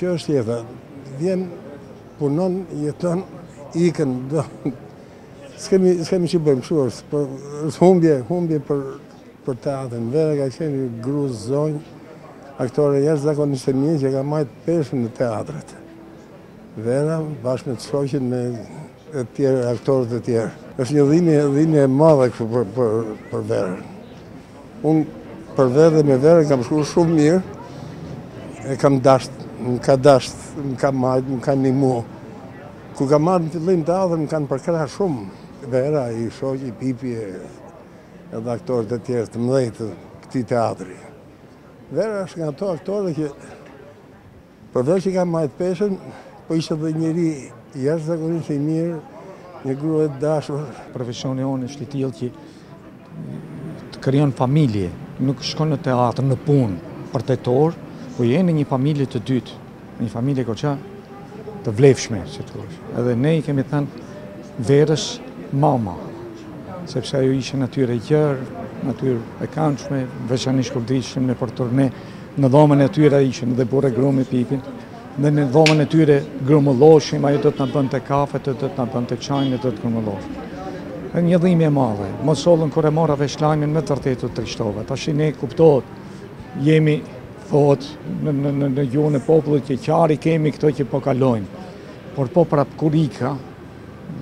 Kjo është jeta. Vjen, punon, jeton, ikën, do. S'kemi, s'kemi çi bëjmë, kshu është, për, po, është humbje, humbje për Për teatrin, Vera ka qenë një gru, zonjë aktore jashtëzakonisht e mirë që ka majtë peshën në teatër. Vera bashkë me të shoqin me të tjerë aktorët e tjerë. Është një dhimbje, dhimbje e madhe kështu për për për Verën. Unë për vetë me Verën kam shkuar shumë mirë. E kam dashur, më ka dashur, më ka majt, më ka ndihmuar. Kur kam ardh në fillim n'teatër, më kanë përkrah shumë. Vera, i shoqi, Pipi, edhe aktorët e tjerë të mëdhenj të këtij teatri. Vera është nga ato aktore që përveç që ka majtë peshën, po ishte dhe njeri jashtëzakonisht i mirë, një grua e dashur. Profesioni jonë është i tillë që të krijon familje, nuk shkon në teatr, në punë, për tetë orë, po je në një familje të dytë. Një familje goxha të vlefshme, që të është. Edhe ne i kemi thënë Verës mama, sepse ajo ishte natyrë e gjerë, natyrë e kanshme, veçanërisht kur dilshim nëpër turne, në dhomën e tyre ishin dhe burrë e gru me Pipin, dhe në dhomën e tyre grumulloshim, ajo do të na bënte kafe, do të na bënte çajin, do të grumulloshim. E një dhimje e madhe, më sollën kur e mora vesh lajmin me të vërtetë u trishtova, tashi ne kuptohet, jemi Thotë në, në, në, në gjuhën e popullit qeraxhi jemi këto që po kalojnë. Por po prap kur ikën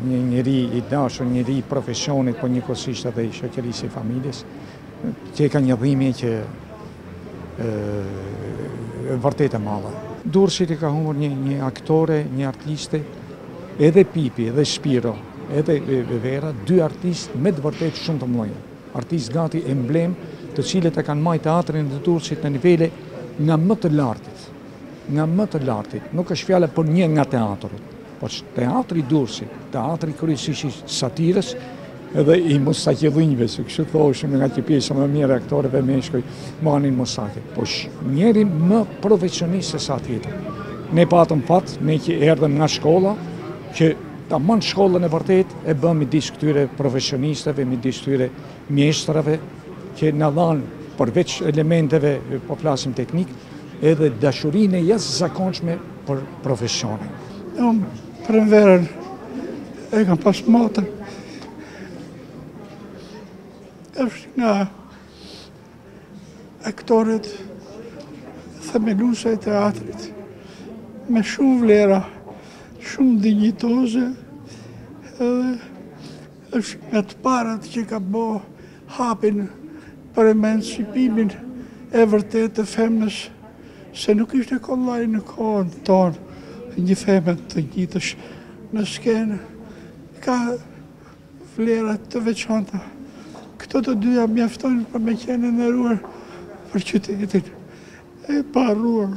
një njeri i dashur, njeri i profesionit, po njëkohësisht edhe i shoqërisë, i familjes, që të ka një dhimje që është vërtet e madhe. Durrësit i ka humbur një, një aktore, një artiste, edhe Pipi, edhe Spiro, edhe Vera, dy artistë me të vërtetë shumë të mëdhenj. Artistë gati emblemë, të cilët e kanë majtë teatrin e Durrësit në nivele nga më të lartat, nga më të lartat. Nuk është fjala për një nga teatrot, por teatri i Durrësit, teatri kryesisht i satirës, edhe i mustaqillinjve, si kështu thoshim, nga që pjesa më mirë e aktorëve meshkuj manin mustaqe. Po njëri më profesionist se sa tjetri. Ne patëm fat, ne që erdhëm nga shkolla, që Tamam shkollën e vërtetë e bëmë midis këtyre profesionisteve, midis këtyre mjeshtrave që na dhanë përveç elementeve, po flasim teknike, edhe dashurinë e jashtëzakonshme për profesionin. Unë për Verën e kam pas motër. Është nga Aktoret themeluese e teatrit, me shumë vlera, shumë dinjitoze edhe është nga të parat që ka bo hapin për emancipimin e vërtet të femnës, se nuk ishte kollaj në kohën tonë një femën të ngjitesh në skenë, ka Vlera të veçanta. Këto të dyja mjaftojnë për me qenë e nderuar për qytetin, e paharruar.